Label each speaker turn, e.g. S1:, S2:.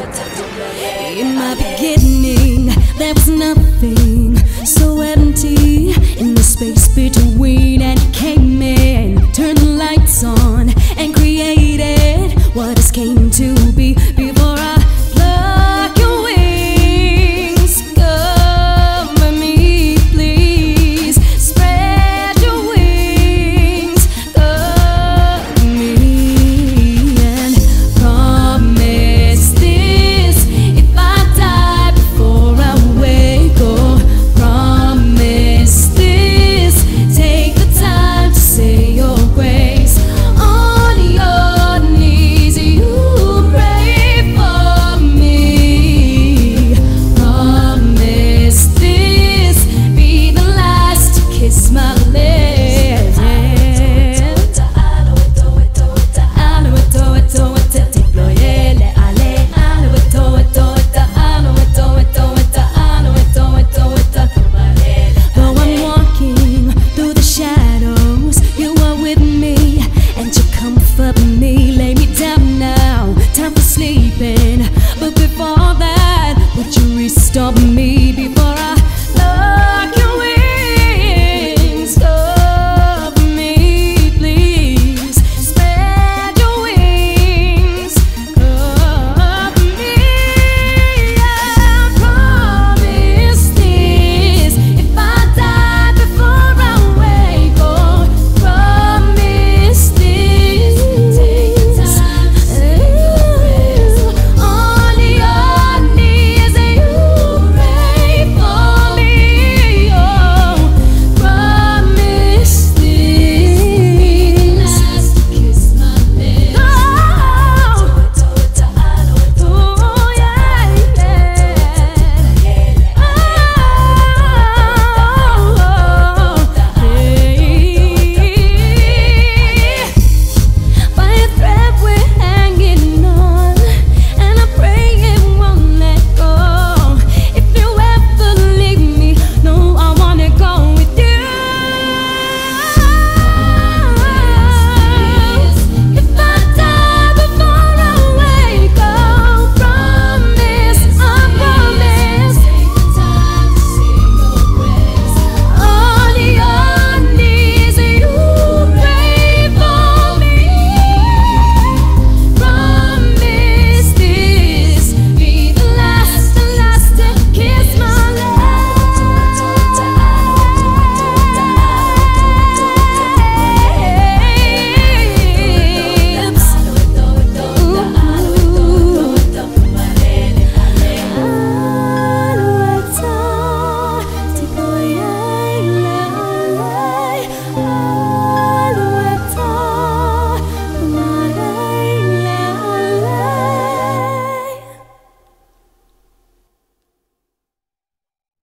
S1: In my beginning, there was nothing so empty in the space between. up me.